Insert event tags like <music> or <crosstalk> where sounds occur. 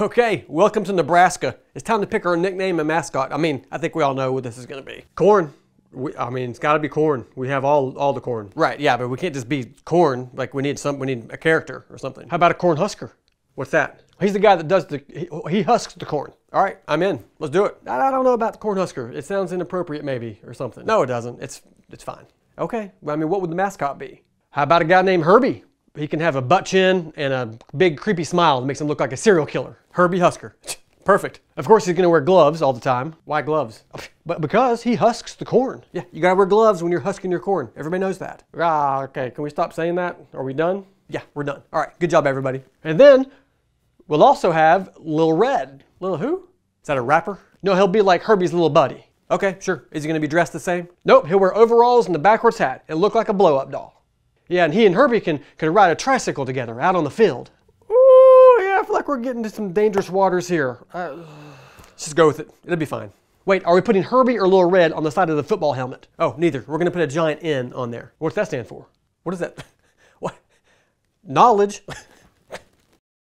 Okay, welcome to Nebraska. It's time to pick our nickname and mascot. I mean, I think we all know what this is going to be. Corn. We, I mean, it's got to be corn. We have all all the corn. Right. Yeah, but we can't just be corn. Like we need some. We need a character or something. How about a corn husker? What's that? He's the guy that does the. He, he husks the corn. All right, I'm in. Let's do it. I, I don't know about the corn husker. It sounds inappropriate, maybe, or something. No, it doesn't. It's it's fine. Okay. Well, I mean, what would the mascot be? How about a guy named Herbie? He can have a butt chin and a big creepy smile that makes him look like a serial killer. Herbie Husker. <laughs> Perfect. Of course, he's to wear gloves all the time. Why gloves? <laughs> But because he husks the corn. Yeah, you got to wear gloves when you're husking your corn. Everybody knows that. Ah, okay. Can we stop saying that? Are we done? Yeah, we're done. All right. Good job, everybody. And then we'll also have Lil Red. Lil who? Is that a rapper? No, he'll be like Herbie's little buddy. Okay, sure. Is he to be dressed the same? Nope. He'll wear overalls and a backwards hat and look like a blow-up doll. Yeah, and he and Herbie can, can ride a tricycle together out on the field. Ooh, yeah, I feel like we're getting into some dangerous waters here. Uh, let's just go with it. It'll be fine. Wait, are we putting Herbie or Little Red on the side of the football helmet? Oh, neither. We're going to put a giant N on there. What's that stand for? What is that? <laughs> What? Knowledge. <laughs>